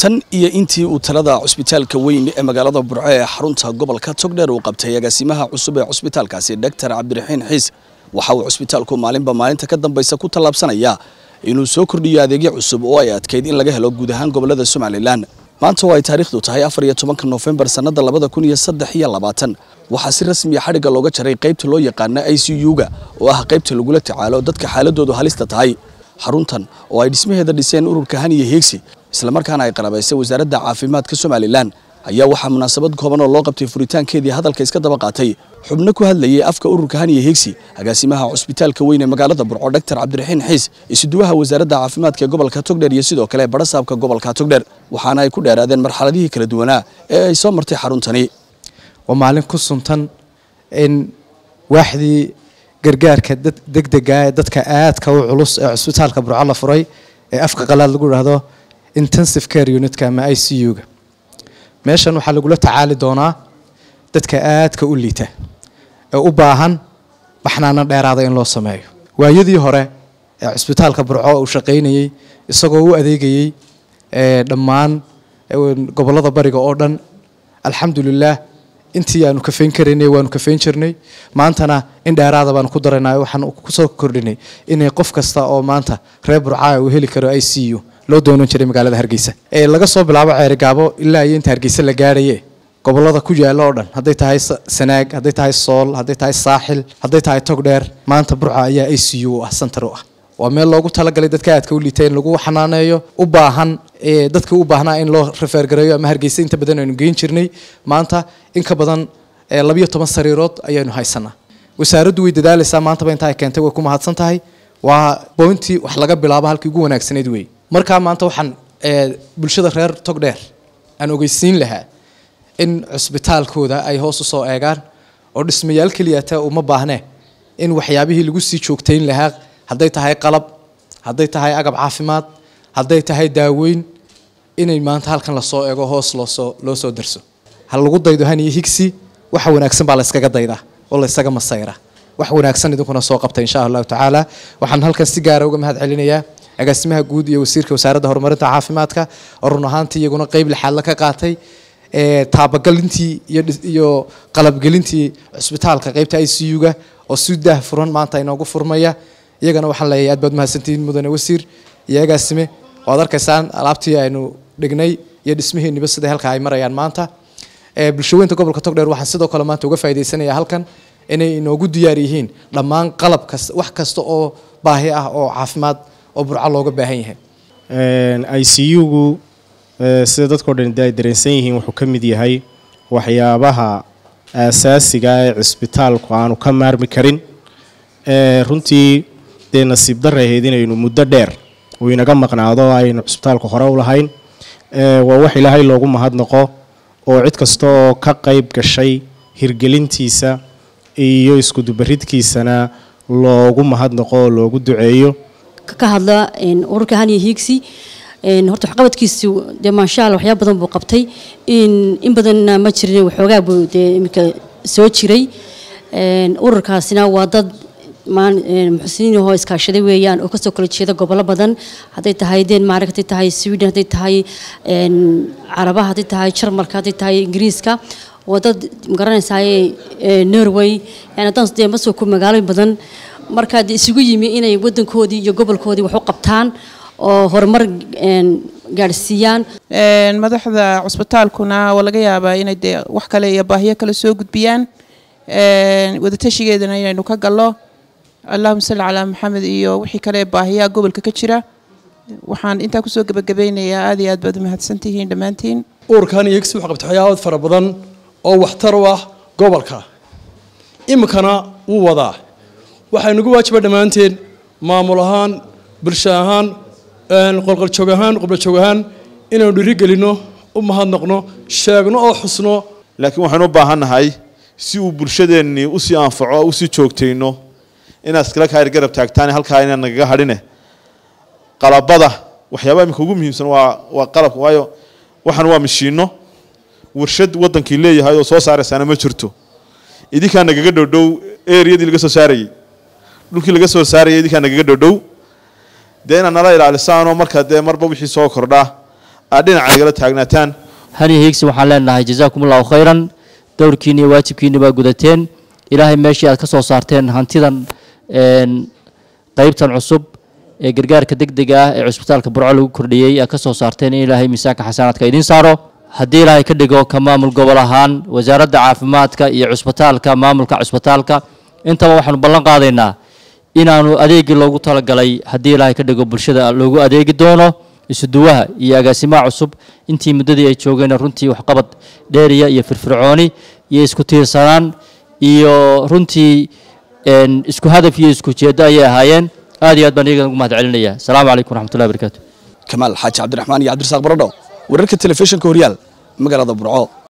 tan iyo intii uu talada cusbitaalka weyn ee magaalada burco ee xarunta gobolka togdheer uu qabtay agaasimaha cusub ee cusbitaalkaasi doctor cabdiraxiin xiis waxa uu cusbitaalku maalinba maalinta ka dambaysa ku tallaabsanaya inuu soo kordhiyo adeegyo cusub oo ay adkayd in laga helo guud ahaan gobollada somalilan maanta oo ay taariikhdu tahay afar iyo tobanka noofembar sannada labada kun iyo saddex iyo labaatan. Waxaa si rasmiya xadhigga looga jaray qaybta loo yaqaana i c u-ga oo ah qaybta lagula tacaalo dadka xaaladoodu halista tahay. Xaruntan oo ay dhismaheeda dhiseen ururka haniya heegsi islamarkaana ay qalabaysay wasaaradda caafimaadka somalilan ayaa waxaa munaasabad kooban oo loo qabtay furitaankeedii hadalka iska daba qaatay. Xubno ku hadlayay afka ururka haniya heegsi agaasimaha cusbitaalka weyn ee magaalada burco doctor cabdiraxiin xiis isuduwaha wasaaradda caafimaadka ee gobolka togdheer iyo sidoo kale barasaabka gobolka togdheer waxaana ay ku dheeraadeen marxaladihii kala duwanaa ee ay soo martay xaruntani. Waa maalin ku suntan in waaxdii gargaarka degdega ee dadka aadka u culus ee cusbitaalka burco la furay ee afka qalaad lagu idhaahdo intensive care unitka ama i c u-ga. Meeshan waxaa lagula tacaali doonaa dadka aadka u liita ee u baahan baxnaano dheeraada in loo sameeyo. Waayadii hore ee cusbitaalka burco uu shaqaynayey isagoo u adeegayey dhammaan gobollada bariga oo dhan alxamdulilah intii aanu kafayn karaynay waanu kafayn jirnay. Maantana in dheeraada baanu ku daraynay waxaan ku soo kordhinay inay qof kasta oo maanta reer burcaa uu heli karo i c u loo doonan jiray magaalada hargeysa. Laga soo bilaabo ceerigaabo ilaa iyo inta hargeysa la gaaraye gobollada ku yaalla oo dhan hadday tahay sanaag hadday tahay sool hadday tahay saaxil hadday tahay togdheer maanta burca ayaa i c u ah santar u ah. Waa meel loogu talagalay dadka aadka u liita in lagu xanaaneeyo u baahan dadka u baahnaa in loo rafeergareeyo ama hargeysa inta badan aynu geyn jirnay. Maanta in badan labiyo toban sariirood ayaanu haysanaa. Wasaaraddu way dadaalaysaa maantaba inta ay keentay way ku mahadsan tahay waa bointii wax laga bilaabo halkii ugu wanaagsanayd wey markaa maanta waxaan bulshada reer togdheer aan ogeysiin lahaa in cusbitaalkooda ay hoos u soo eegaan oo dhismayaal keliyata uma baahnee in waxyaabihii lagu sii joogtayn lahaa. Hadday tahay qalab hadday tahay agab caafimaad hadday tahay daaweyn inay maanta halkan la soo eego hoos loosoo loo soo darso. Ha lagu daydo haniyo higsi waxa wanaagsan baa layskaga daydaa oo laysaga masayra. Wax wanaagsan idinkuna soo qabta insha allahu tacaala. Waxaan halkan si gaara uga mahad celinayaa agaasimaha guud iyo wasiirka wasaaradda horumarinta caafimaadka oo run ahaantii iyaguna qeyb lixaadla ka qaatay taabagelintii iyo qalabgelintii cusbitaalka qeybta i c u-ga oo si daah furan maanta inoogu furmaya. Iyagana waxaan leeyahay aad baad mahadsantihiin mudane wasiir. Iyo agaasime waad arkaysaan alaabtii aynu dhignay iyo dhismihiiniba siday halka ay marayaan maanta. Bulshaweynta gobolka togdheer waxaan sidoo kale maanta uga faaidaysanaya halkan inay inoogu diyaar yihiin dhammaan qalab kasta wax kasta oo baahi ah oo caafimaad oo burco looga baahan yahay. I c u-gu sida dadkao dhan de ay dareensan yihiin wuxuu ka mid yahay waxyaabaha aasaasiga ee cisbitaalku aanu ka maarmi karin. Runtii dee nasiib darra ahayd inaynu muddo dheer uu inaga maqnaado aynu cusbitaalka hore u lahayn. Waa wax ilaahay loogu mahadnaqo oo cid kasta oo ka qayb gashay hirgelintiisa iyo iskudubaridkiisana loogu mahadnaqo oo loogu duceeyo ka hadla ururka haniya hiigsi horta waxqabadkiisi dee maasha alla waxyaaba badan buu qabtay. In badanna ma jirin waxoogaa buu dee iminka soo jiray. Ururkaasina waa dad muxsiniinahoo iskaashaday weeyaan oo ka soo kala jeeda gobollo badan. Hadday tahay denmark hadday tahay sweden hadday tahay carabaha hadday tahay jarmalka hadday tahay ingiriiska. Waa dad magaranaysaay norway. Haddaan dee masoo ku magaalooyin badan markaa dee isugu yimi inay wadankoodii iyo gobolkoodii wax u qabtaan oo horumar gaadhsiiyaan. Madaxda cusbitaalkuna waa laga yaabaa inay dee wax kale iyo baahiyo kale soo gudbiyaan. Wadatashigeedana inaynu ka gallo. Allahuma salli calaa maxamed iyo wixii kale baahiyaha gobolka ka jira. Waxaan intaa ku soo gebagabeynayaa aad iyo aad baad umahadsantihiin dhammaantiin. Ururkan iyagsi waxa qabta waxyaabad fara badan oo waxtar u ah gobolka. Iminkana wuu wadaa waxaa nagu waajiba dhammaanteen maamul ahaan bulsho ahaan qolqoljoog ahaan qoblojoog ahaan inaynu dhiirigelinno u mahadnaqno sheegno oo xusno. Laakiin waxaynu u baahannahay si uu bulshadeennii u sii anfaco u sii joogtayno inaad iskala kaayr garab taagtaan halkaa inaan nagaga hadhine qalabada waxyaabaha iminka ugu muhiimsan waa waa qalabka waayo waxaan waa mashiino warshad wadankii leeyahay oo soo saaraysaana ma jirto. Idinkaa nagaga dhowdhow eriyadii laga soo saarayey dhulkii laga soo saarayay idinkaa nagaga dhowdhow. Dee inaad nala ilaalisaanoo marka dee marba wixii soo kordhaa aad dhinaca igala taagnaataan hani hiigsi waxaan leenahay jazaakum allahu khayran. Dowrkiinni iyo waajibkiinni baa gudateen. Ilaahay meeshii aad ka soo saarteen hantidan qaybtan cusub ee gargaarka degdega ah ee cusbitaalka burco lagu kordhiyey aad ka soo saarteen in ilaahay miisaanka xasanaadka idiin saaro. Haddii ilaahay ka dhigo ka maamul gobol ahaan wasaaradda caafimaadka iyo cusbitaalka maamulka cusbitaalka intaba waxaanu ballan qaadaynaa inaanu adeegii loogu talagalay haddii ilaahay ka dhigo bulshada loogu adeegi doono isuduwaha iyo agaasimaha cusub. Intii muddadii ay joogeen runtii waxqabad dheeriya iyo firfircooni iyo isku tiirsanaan iyo runtii isku hadaf iyo isku jeeddo ayay ahaayeen. Aad iyo aad baan iyagan ugu mahad celinaya asalaamu calaykum waraxmatullahi wabarakaatu kamaal xaaji cabdiraxmaan iyo cabdirasaaq baradho. Wararka telefishinka horyaal magaalada burco